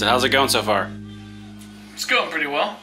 How's it going so far? It's going pretty well.